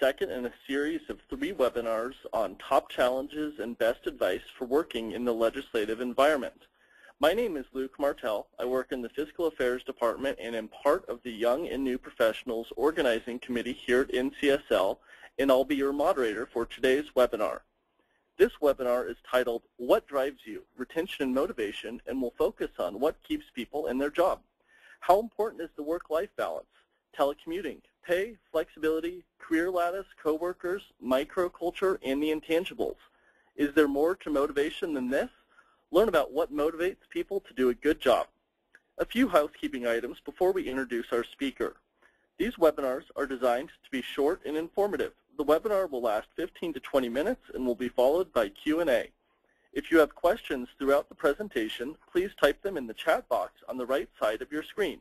second in a series of three webinars on top challenges and best advice for working in the legislative environment. My name is Luke Martell. I work in the Fiscal Affairs Department and am part of the Young and New Professionals Organizing Committee here at NCSL, and I'll be your moderator for today's webinar. This webinar is titled, What Drives You? Retention and Motivation, and will focus on what keeps people in their job. How important is the work-life balance? Telecommuting, pay, flexibility, career lattice, coworkers, microculture, and the intangibles. Is there more to motivation than this? Learn about what motivates people to do a good job. A few housekeeping items before we introduce our speaker. These webinars are designed to be short and informative. The webinar will last 15 to 20 minutes and will be followed by Q&A. If you have questions throughout the presentation, please type them in the chat box on the right side of your screen.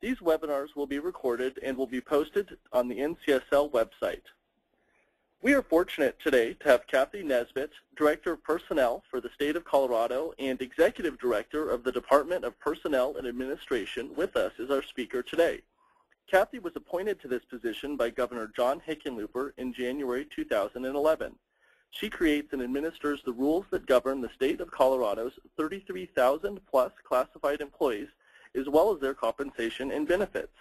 These webinars will be recorded and will be posted on the NCSL website. We are fortunate today to have Kathy Nesbitt, Director of Personnel for the State of Colorado and Executive Director of the Department of Personnel and Administration with us as our speaker today. Kathy was appointed to this position by Governor John Hickenlooper in January 2011. She creates and administers the rules that govern the state of Colorado's 33,000 plus classified employees as well as their compensation and benefits.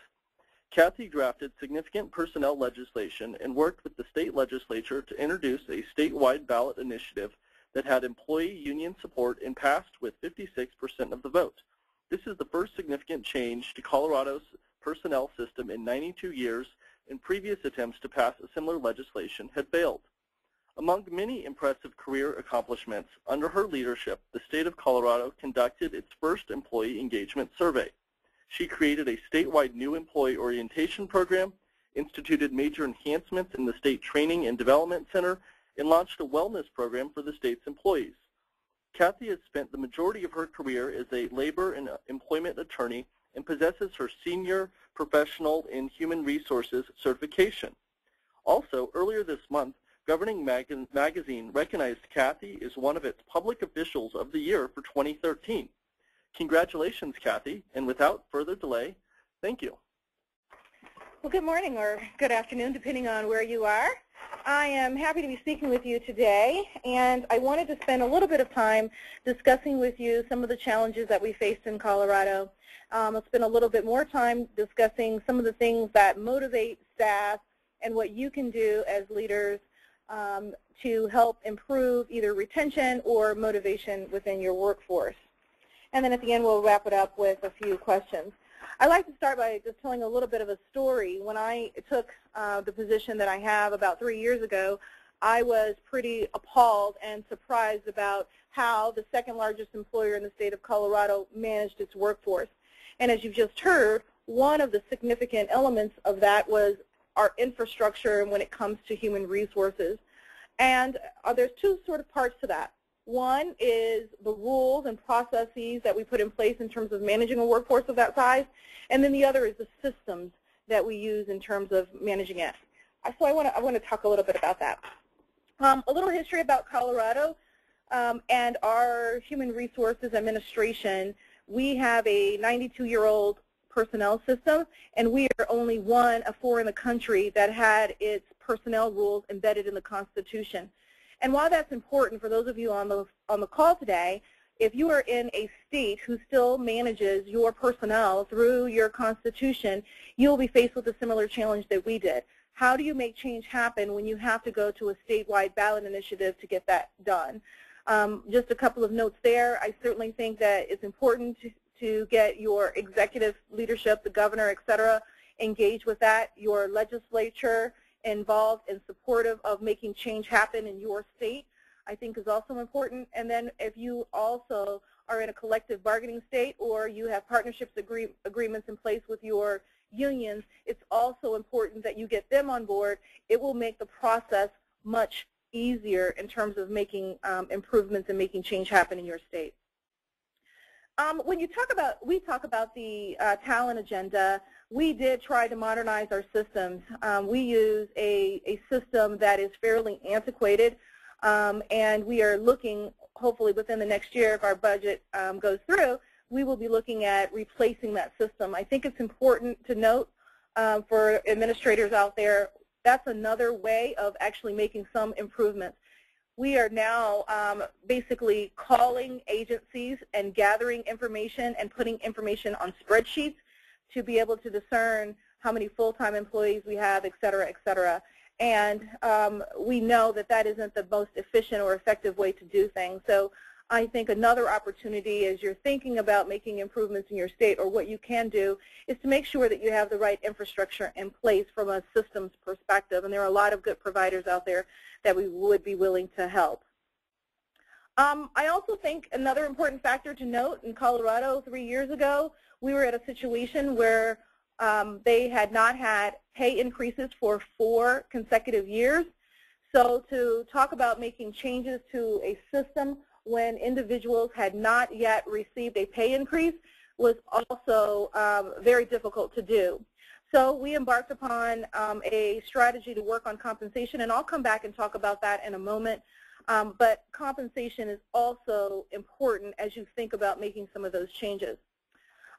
Kathy drafted significant personnel legislation and worked with the state legislature to introduce a statewide ballot initiative that had employee union support and passed with 56% of the vote. This is the first significant change to Colorado's personnel system in 92 years, and previous attempts to pass a similar legislation had failed. Among many impressive career accomplishments, under her leadership, the state of Colorado conducted its first employee engagement survey. She created a statewide new employee orientation program, instituted major enhancements in the State Training and Development Center, and launched a wellness program for the state's employees. Kathy has spent the majority of her career as a labor and employment attorney and possesses her senior professional in human resources certification. Also, earlier this month, Governing Mag Magazine recognized Kathy as one of its Public Officials of the Year for 2013. Congratulations, Kathy, and without further delay, thank you. Well, good morning or good afternoon, depending on where you are. I am happy to be speaking with you today, and I wanted to spend a little bit of time discussing with you some of the challenges that we faced in Colorado. Um, I'll spend a little bit more time discussing some of the things that motivate staff and what you can do as leaders um, to help improve either retention or motivation within your workforce. And then at the end, we'll wrap it up with a few questions. I'd like to start by just telling a little bit of a story. When I took uh, the position that I have about three years ago, I was pretty appalled and surprised about how the second largest employer in the state of Colorado managed its workforce. And as you've just heard, one of the significant elements of that was our infrastructure and when it comes to human resources. And uh, there's two sort of parts to that. One is the rules and processes that we put in place in terms of managing a workforce of that size, and then the other is the systems that we use in terms of managing it. So I want to I want to talk a little bit about that. Um, a little history about Colorado um, and our Human Resources Administration. We have a 92-year-old personnel system, and we are only one of four in the country that had its personnel rules embedded in the Constitution. And while that's important for those of you on the, on the call today, if you are in a state who still manages your personnel through your Constitution, you'll be faced with a similar challenge that we did. How do you make change happen when you have to go to a statewide ballot initiative to get that done? Um, just a couple of notes there. I certainly think that it's important to, get your executive leadership, the governor, et cetera, engaged with that, your legislature involved and supportive of making change happen in your state, I think is also important. And then if you also are in a collective bargaining state or you have partnerships agree agreements in place with your unions, it's also important that you get them on board. It will make the process much easier in terms of making um, improvements and making change happen in your state. Um, when you talk about, we talk about the uh, talent agenda, we did try to modernize our systems. Um, we use a, a system that is fairly antiquated, um, and we are looking, hopefully within the next year, if our budget um, goes through, we will be looking at replacing that system. I think it's important to note um, for administrators out there, that's another way of actually making some improvements. We are now um, basically calling agencies and gathering information and putting information on spreadsheets to be able to discern how many full-time employees we have, et cetera, et cetera. And um, we know that that isn't the most efficient or effective way to do things. So I think another opportunity as you're thinking about making improvements in your state or what you can do is to make sure that you have the right infrastructure in place from a systems perspective. And there are a lot of good providers out there that we would be willing to help. Um, I also think another important factor to note in Colorado three years ago, we were at a situation where um, they had not had pay increases for four consecutive years. So to talk about making changes to a system when individuals had not yet received a pay increase was also um, very difficult to do. So we embarked upon um, a strategy to work on compensation, and I'll come back and talk about that in a moment. Um, but compensation is also important as you think about making some of those changes.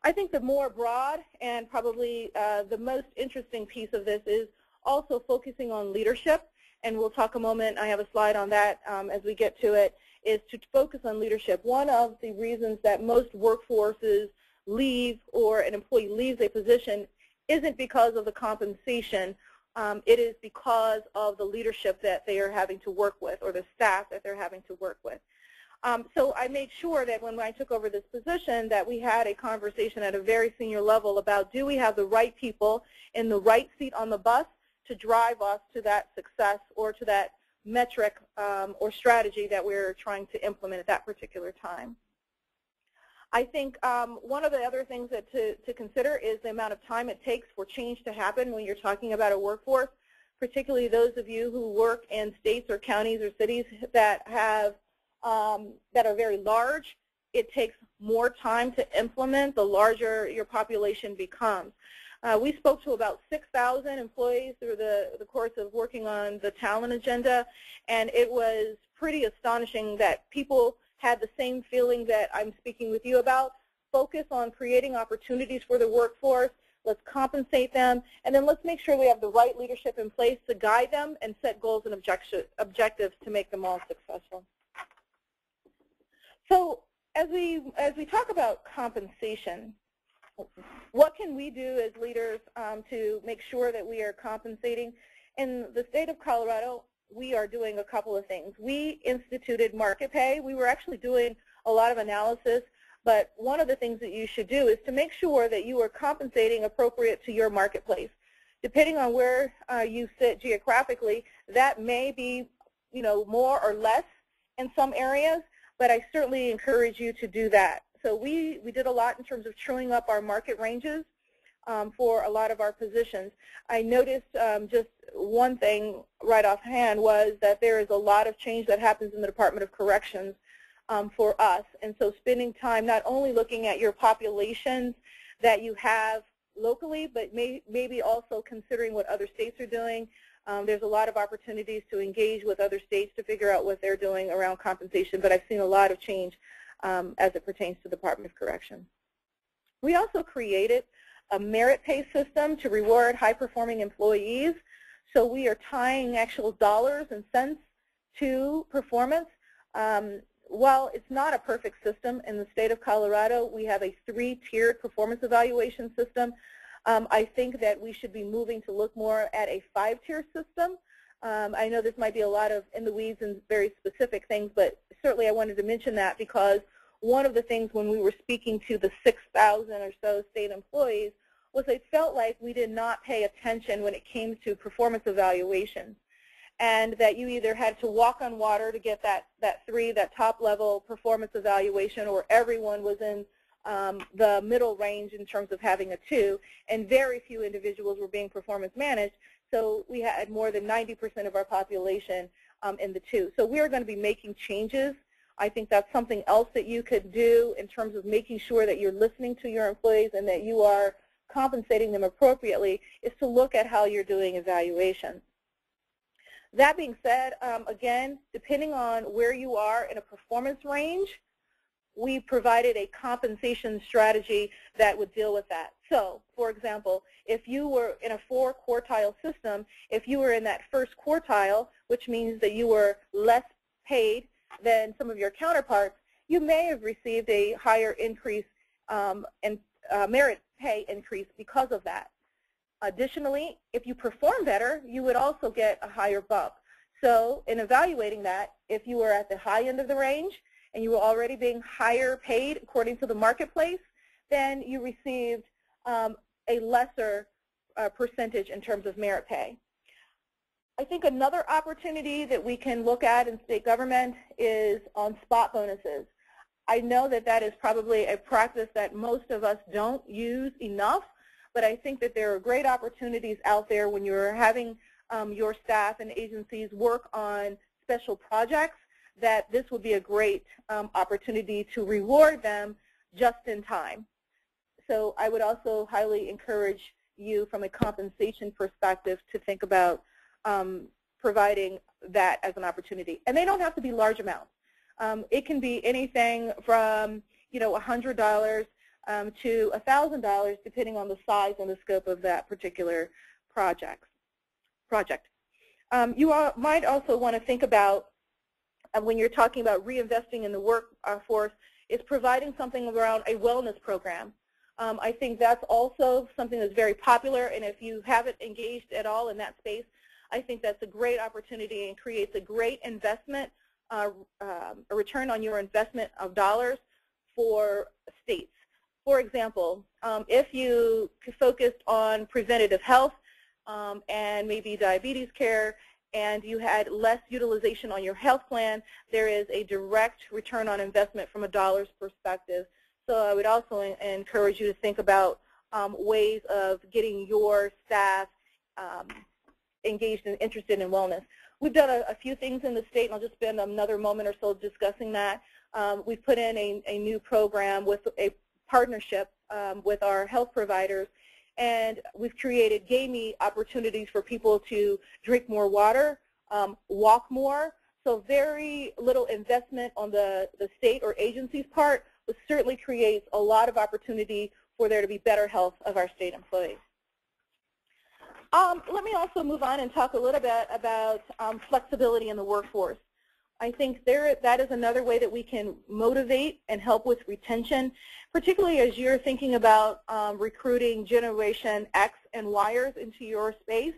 I think the more broad and probably uh, the most interesting piece of this is also focusing on leadership, and we'll talk a moment, I have a slide on that um, as we get to it, is to focus on leadership. One of the reasons that most workforces leave or an employee leaves a position isn't because of the compensation. Um, it is because of the leadership that they are having to work with or the staff that they're having to work with. Um, so I made sure that when I took over this position that we had a conversation at a very senior level about do we have the right people in the right seat on the bus to drive us to that success or to that metric um, or strategy that we're trying to implement at that particular time. I think um, one of the other things that to, to consider is the amount of time it takes for change to happen when you're talking about a workforce, particularly those of you who work in states or counties or cities that have um, that are very large, it takes more time to implement the larger your population becomes. Uh, we spoke to about 6,000 employees through the, the course of working on the talent agenda, and it was pretty astonishing that people had the same feeling that I'm speaking with you about. Focus on creating opportunities for the workforce. Let's compensate them, and then let's make sure we have the right leadership in place to guide them and set goals and objectives to make them all successful. So as we, as we talk about compensation, what can we do as leaders um, to make sure that we are compensating? In the state of Colorado, we are doing a couple of things. We instituted market pay. We were actually doing a lot of analysis, but one of the things that you should do is to make sure that you are compensating appropriate to your marketplace. Depending on where uh, you sit geographically, that may be you know, more or less in some areas, but I certainly encourage you to do that. So we, we did a lot in terms of truing up our market ranges um, for a lot of our positions. I noticed um, just one thing right offhand was that there is a lot of change that happens in the Department of Corrections um, for us. And so spending time not only looking at your populations that you have locally, but may, maybe also considering what other states are doing. Um, there's a lot of opportunities to engage with other states to figure out what they're doing around compensation, but I've seen a lot of change um, as it pertains to the Department of Correction. We also created a merit pay system to reward high-performing employees. So we are tying actual dollars and cents to performance. Um, while it's not a perfect system in the state of Colorado, we have a three-tiered performance evaluation system. Um, I think that we should be moving to look more at a five-tier system. Um, I know this might be a lot of in the weeds and very specific things, but certainly I wanted to mention that because one of the things when we were speaking to the 6,000 or so state employees was it felt like we did not pay attention when it came to performance evaluations and that you either had to walk on water to get that, that three, that top level performance evaluation, or everyone was in um, the middle range in terms of having a two, and very few individuals were being performance managed. So we had more than 90% of our population um, in the two. So we are going to be making changes. I think that's something else that you could do in terms of making sure that you're listening to your employees and that you are compensating them appropriately is to look at how you're doing evaluation. That being said, um, again, depending on where you are in a performance range, we provided a compensation strategy that would deal with that. So, for example, if you were in a four quartile system, if you were in that first quartile, which means that you were less paid than some of your counterparts, you may have received a higher increase um, and uh, merit pay increase because of that. Additionally, if you perform better, you would also get a higher bump. So in evaluating that, if you were at the high end of the range and you were already being higher paid according to the marketplace, then you received um, a lesser uh, percentage in terms of merit pay. I think another opportunity that we can look at in state government is on spot bonuses. I know that that is probably a practice that most of us don't use enough, but I think that there are great opportunities out there when you're having um, your staff and agencies work on special projects that this would be a great um, opportunity to reward them just in time. So I would also highly encourage you from a compensation perspective to think about um, providing that as an opportunity. And they don't have to be large amounts. Um, it can be anything from, you know, $100 um, to $1,000 depending on the size and the scope of that particular project. project. Um, you all might also want to think about when you're talking about reinvesting in the workforce is providing something around a wellness program. Um, I think that's also something that's very popular, and if you haven't engaged at all in that space, I think that's a great opportunity and creates a great investment uh, um, a return on your investment of dollars for states. For example, um, if you focused on preventative health um, and maybe diabetes care and you had less utilization on your health plan, there is a direct return on investment from a dollars perspective. So I would also encourage you to think about um, ways of getting your staff um, engaged and interested in wellness. We've done a, a, few things in the state, and I'll just spend another moment or so discussing that. Um, we've put in a, a, new program with a partnership um, with our health providers, and we've created gamey opportunities for people to drink more water, um, walk more. So very little investment on the, the state or agency's part, but certainly creates a lot of opportunity for there to be better health of our state employees. Um, let me also move on and talk a little bit about um, flexibility in the workforce. I think there, that is another way that we can motivate and help with retention, particularly as you're thinking about um, recruiting Generation X and Yers into your space.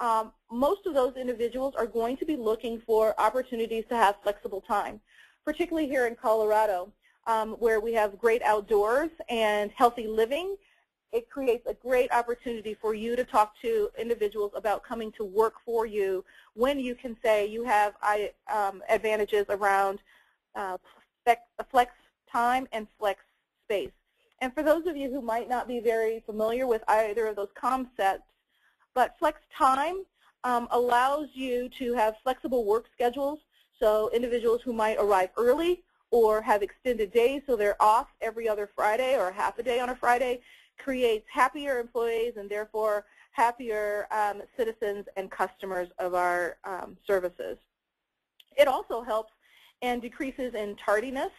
Um, most of those individuals are going to be looking for opportunities to have flexible time, particularly here in Colorado, um, where we have great outdoors and healthy living it creates a great opportunity for you to talk to individuals about coming to work for you when you can say you have um, advantages around uh, flex time and flex space. And for those of you who might not be very familiar with either of those concepts, but flex time um, allows you to have flexible work schedules. So individuals who might arrive early or have extended days, so they're off every other Friday or half a day on a Friday, creates happier employees and therefore happier um, citizens and customers of our um, services. It also helps and decreases in tardiness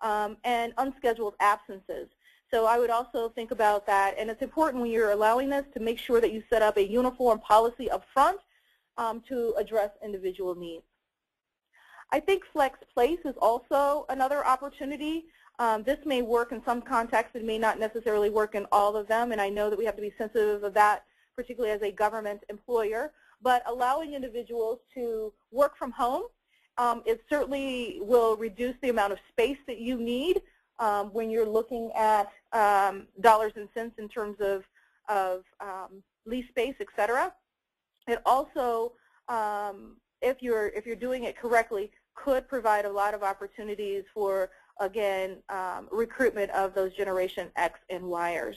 um, and unscheduled absences. So I would also think about that, and it's important when you're allowing this to make sure that you set up a uniform policy up front um, to address individual needs. I think Flex Place is also another opportunity um, this may work in some contexts. It may not necessarily work in all of them, and I know that we have to be sensitive of that, particularly as a government employer. But allowing individuals to work from home, um, it certainly will reduce the amount of space that you need um, when you're looking at um, dollars and cents in terms of, of um, lease space, et cetera. It also, um, if you're if you're doing it correctly, could provide a lot of opportunities for again, um, recruitment of those Generation X and Yers.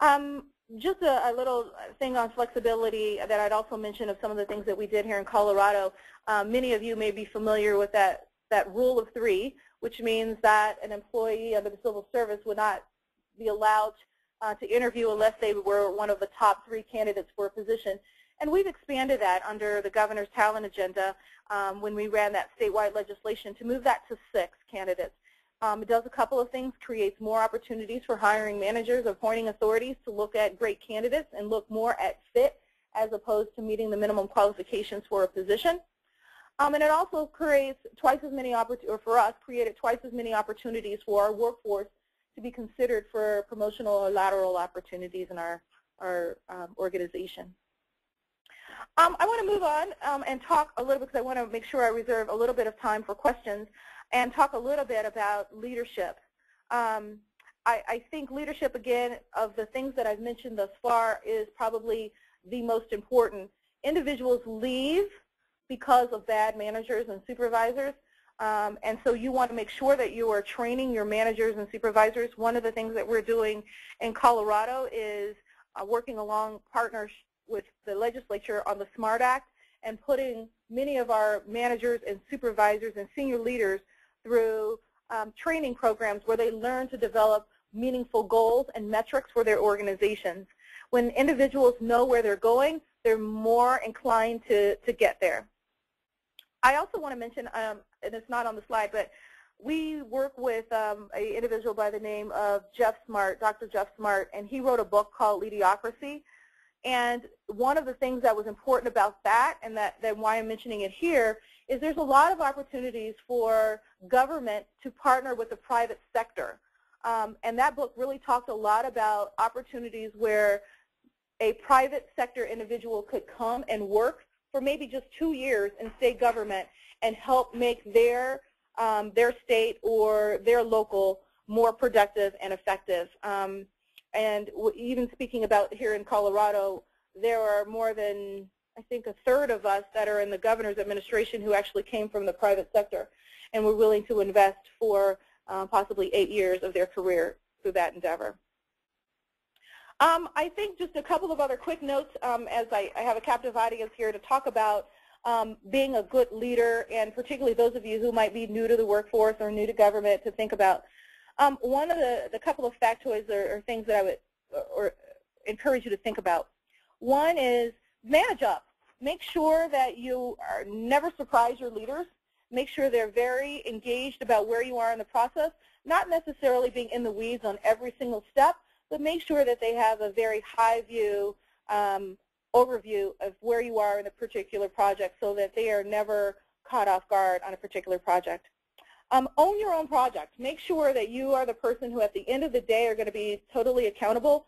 Um, just a, a, little thing on flexibility that I'd also mention of some of the things that we did here in Colorado. Um, many of you may be familiar with that, that rule of three, which means that an employee under the civil service would not be allowed uh, to interview unless they were one of the top three candidates for a position. And we've expanded that under the governor's talent agenda um, when we ran that statewide legislation to move that to six candidates. Um, it does a couple of things, creates more opportunities for hiring managers, appointing authorities to look at great candidates and look more at fit as opposed to meeting the minimum qualifications for a position. Um, and it also creates twice as many opportunities, or for us, created twice as many opportunities for our workforce to be considered for promotional or lateral opportunities in our, our um, organization. Um, I want to move on um, and talk a little bit because I want to make sure I reserve a little bit of time for questions and talk a little bit about leadership. Um, I, I, think leadership, again, of the things that I've mentioned thus far is probably the most important. Individuals leave because of bad managers and supervisors, um, and so you want to make sure that you are training your managers and supervisors. One of the things that we're doing in Colorado is uh, working along partners with the legislature on the SMART Act and putting many of our managers and supervisors and senior leaders through um, training programs where they learn to develop meaningful goals and metrics for their organizations. When individuals know where they're going, they're more inclined to, to get there. I also want to mention, um, and it's not on the slide, but we work with um, an individual by the name of Geoff Smart, Dr. Geoff Smart, and he wrote a book called Leadocracy. And one of the things that was important about that, and that, that why I'm mentioning it here, is there's a lot of opportunities for government to partner with the private sector. Um, and that book really talked a lot about opportunities where a private sector individual could come and work for maybe just two years in state government and help make their, um, their state or their local more productive and effective. Um, and even speaking about here in Colorado, there are more than, I think, a third of us that are in the governor's administration who actually came from the private sector and were willing to invest for uh, possibly eight years of their career through that endeavor. Um, I think just a couple of other quick notes um, as I, I, have a captive audience here to talk about um, being a good leader and particularly those of you who might be new to the workforce or new to government to think about um, one of the, the couple of factoids or, or things that I would or, or encourage you to think about. One is manage up. Make sure that you are never surprise your leaders. Make sure they're very engaged about where you are in the process, not necessarily being in the weeds on every single step, but make sure that they have a very high view um, overview of where you are in a particular project so that they are never caught off guard on a particular project. Um, own your own project. Make sure that you are the person who at the end of the day are going to be totally accountable,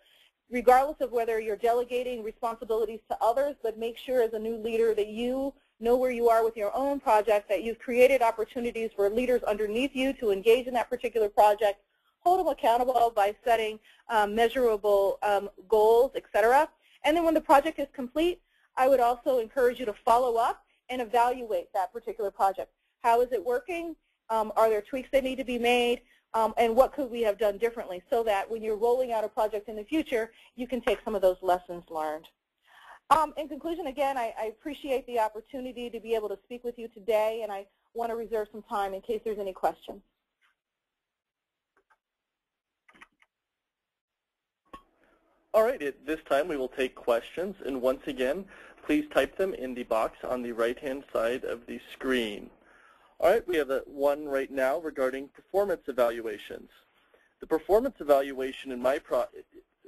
regardless of whether you're delegating responsibilities to others, but make sure as a new leader that you know where you are with your own project, that you've created opportunities for leaders underneath you to engage in that particular project, hold them accountable by setting um, measurable um, goals, et cetera. And then when the project is complete, I would also encourage you to follow up and evaluate that particular project. How is it working? Um, are there tweaks that need to be made? Um, and what could we have done differently so that when you're rolling out a project in the future, you can take some of those lessons learned. Um, in conclusion, again, I, I, appreciate the opportunity to be able to speak with you today, and I want to reserve some time in case there's any questions. All right, at this time we will take questions, and once again, please type them in the box on the right-hand side of the screen. All right, we have a, one right now regarding performance evaluations. The performance evaluation in my pro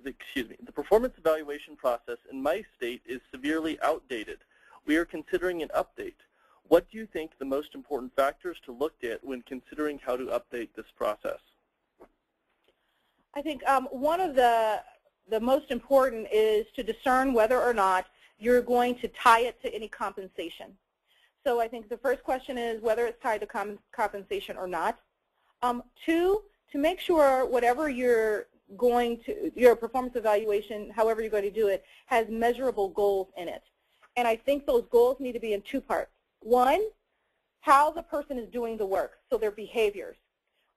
excuse me, the performance evaluation process in my state is severely outdated. We are considering an update. What do you think the most important factors to look at when considering how to update this process? I think um, one of the the most important is to discern whether or not you're going to tie it to any compensation. So I think the first question is whether it's tied to com compensation or not. Um, two, to make sure whatever you're going to, your performance evaluation, however you're going to do it, has measurable goals in it. And I think those goals need to be in two parts. One, how the person is doing the work, so their behaviors.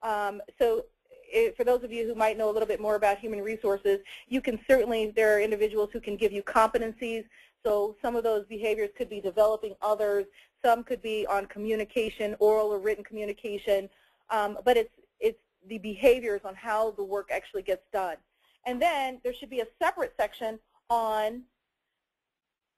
Um, so it, for those of you who might know a little bit more about human resources, you can certainly, there are individuals who can give you competencies. So some of those behaviors could be developing others. Some could be on communication, oral or written communication. Um, but it's, it's the behaviors on how the work actually gets done. And then there should be a separate section on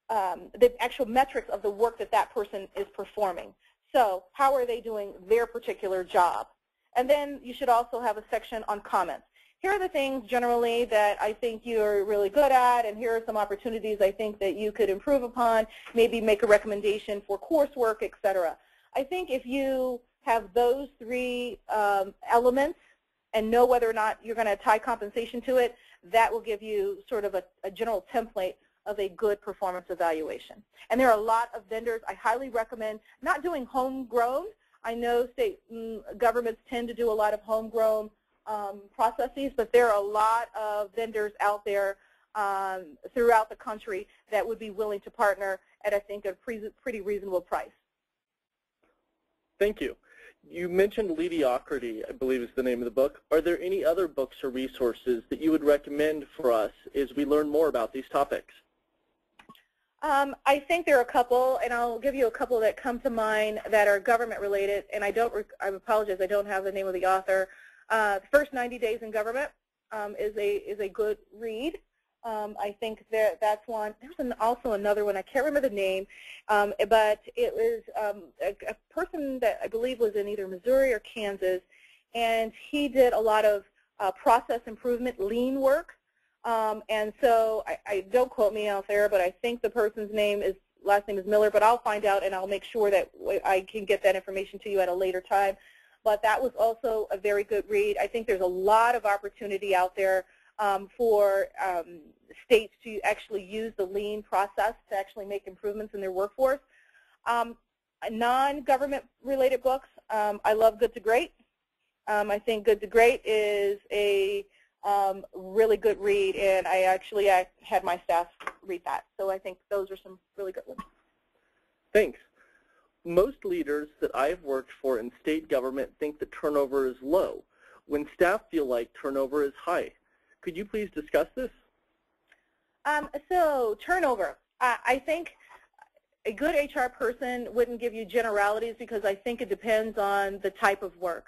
um, the actual metrics of the work that that person is performing. So how are they doing their particular job? And then you should also have a section on comments. Here are the things generally that I think you're really good at, and here are some opportunities I think that you could improve upon, maybe make a recommendation for coursework, et cetera. I think if you have those three um, elements and know whether or not you're going to tie compensation to it, that will give you sort of a, a general template of a good performance evaluation. And there are a lot of vendors. I highly recommend not doing homegrown. I know state mm, governments tend to do a lot of homegrown um, processes, but there are a lot of vendors out there um, throughout the country that would be willing to partner at, I think, a pre pretty reasonable price. Thank you. You mentioned Mediocrity, I believe is the name of the book. Are there any other books or resources that you would recommend for us as we learn more about these topics? Um, I think there are a couple, and I'll give you a couple that come to mind that are government related, and I don't, I apologize, I don't have the name of the author. Uh, the first 90 days in government um, is a is a good read. Um, I think that that's one. There's an, also another one. I can't remember the name, um, but it was um, a, a, person that I believe was in either Missouri or Kansas, and he did a lot of uh, process improvement, lean work. Um, and so I, I, don't quote me out there, but I think the person's name is last name is Miller. But I'll find out, and I'll make sure that I can get that information to you at a later time. But that was also a very good read. I think there's a lot of opportunity out there um, for um, states to actually use the lean process to actually make improvements in their workforce. Um, Non-government related books, um, I love Good to Great. Um, I think Good to Great is a um, really good read, and I actually I had my staff read that. So I think those are some really good ones. Thanks. Most leaders that I've worked for in state government think that turnover is low, when staff feel like turnover is high. Could you please discuss this? Um, so turnover. Uh, I think a good HR person wouldn't give you generalities because I think it depends on the type of work.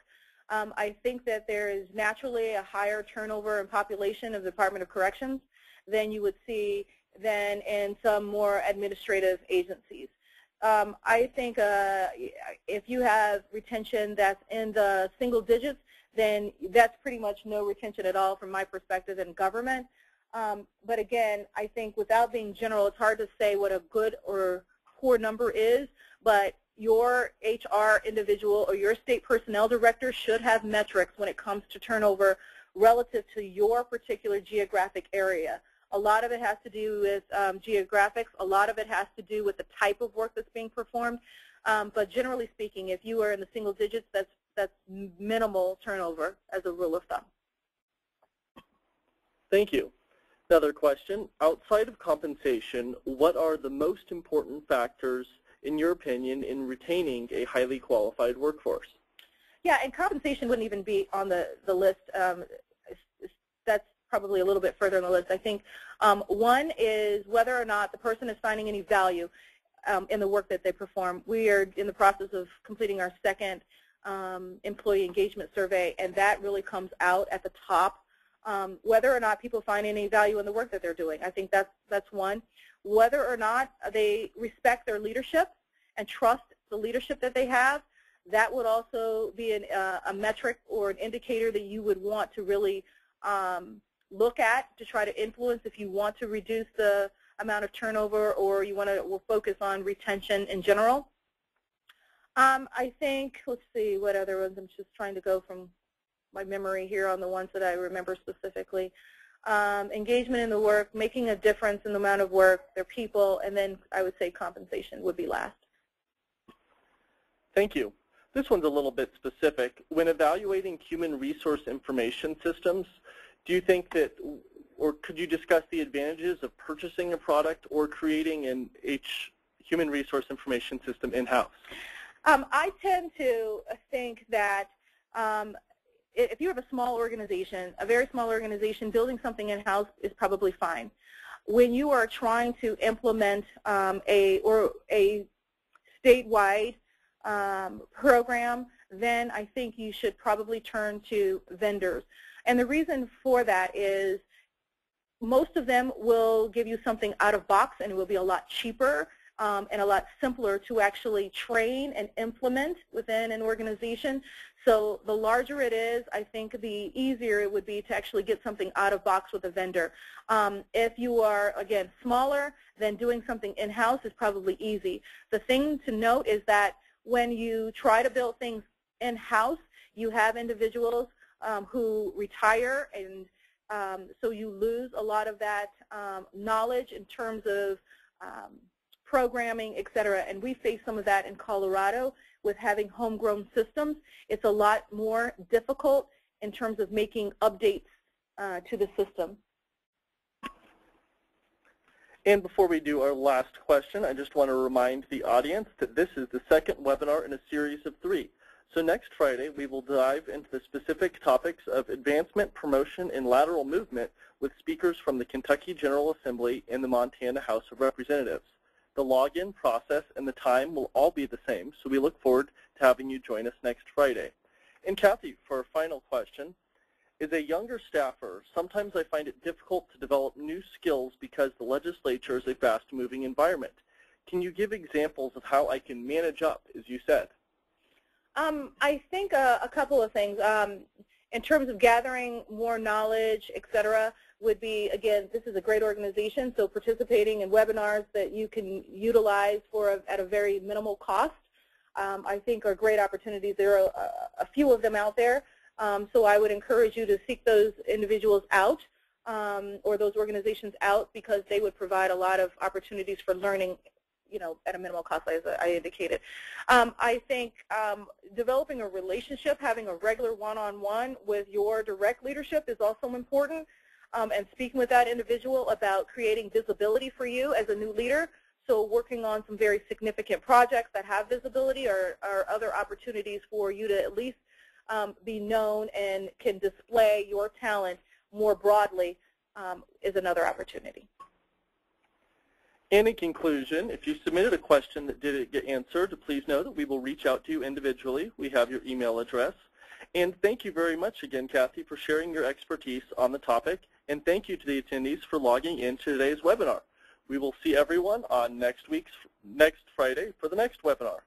Um, I think that there is naturally a higher turnover in population of the Department of Corrections than you would see than in some more administrative agencies. Um, I think uh, if you have retention that's in the single digits, then that's pretty much no retention at all from my perspective in government. Um, but again, I think without being general, it's hard to say what a good or poor number is, but your HR individual or your state personnel director should have metrics when it comes to turnover relative to your particular geographic area. A lot of it has to do with um, geographics. A lot of it has to do with the type of work that's being performed. Um, but generally speaking, if you are in the single digits, that's that's minimal turnover as a rule of thumb. Thank you. Another question, outside of compensation, what are the most important factors, in your opinion, in retaining a highly qualified workforce? Yeah, and compensation wouldn't even be on the, the list. Um, probably a little bit further on the list. I think um, one is whether or not the person is finding any value um, in the work that they perform. We are in the process of completing our second um, employee engagement survey, and that really comes out at the top. Um, whether or not people find any value in the work that they're doing, I think that's that's one. Whether or not they respect their leadership and trust the leadership that they have, that would also be an, uh, a metric or an indicator that you would want to really um, look at to try to influence if you want to reduce the amount of turnover or you want to focus on retention in general. Um, I think, let's see, what other ones? I'm just trying to go from my memory here on the ones that I remember specifically. Um, engagement in the work, making a difference in the amount of work, their people, and then I would say compensation would be last. Thank you. This one's a little bit specific. When evaluating human resource information systems, do you think that, or could you discuss the advantages of purchasing a product or creating an H human resource information system in-house? Um, I tend to think that um, if you have a small organization, a very small organization, building something in-house is probably fine. When you are trying to implement um, a or a statewide um, program, then I think you should probably turn to vendors. And the reason for that is most of them will give you something out of box and it will be a lot cheaper um, and a lot simpler to actually train and implement within an organization. So the larger it is, I think the easier it would be to actually get something out of box with a vendor. Um, if you are, again, smaller, then doing something in-house is probably easy. The thing to note is that when you try to build things in-house, you have individuals um, who retire and um, so you lose a lot of that um, knowledge in terms of um, programming, et cetera. And we face some of that in Colorado with having homegrown systems. It's a lot more difficult in terms of making updates uh, to the system. And before we do our last question, I just want to remind the audience that this is the second webinar in a series of three. So next Friday, we will dive into the specific topics of advancement, promotion, and lateral movement with speakers from the Kentucky General Assembly and the Montana House of Representatives. The login process and the time will all be the same, so we look forward to having you join us next Friday. And Kathy, for our final question, as a younger staffer, sometimes I find it difficult to develop new skills because the legislature is a fast-moving environment. Can you give examples of how I can manage up, as you said? Um, I think a, a couple of things. Um, in terms of gathering more knowledge, et cetera, would be, again, this is a great organization, so participating in webinars that you can utilize for a, at a very minimal cost, um, I think are great opportunities. There are a, a few of them out there, um, so I would encourage you to seek those individuals out um, or those organizations out because they would provide a lot of opportunities for learning you know, at a minimal cost, as I indicated. Um, I think um, developing a relationship, having a regular one-on-one -on -one with your direct leadership is also important, um, and speaking with that individual about creating visibility for you as a new leader. So working on some very significant projects that have visibility or, or other opportunities for you to at least um, be known and can display your talent more broadly um, is another opportunity. In conclusion, if you submitted a question that didn't get answered, please know that we will reach out to you individually. We have your email address. And thank you very much again, Kathy, for sharing your expertise on the topic. And thank you to the attendees for logging in to today's webinar. We will see everyone on next week's next Friday for the next webinar.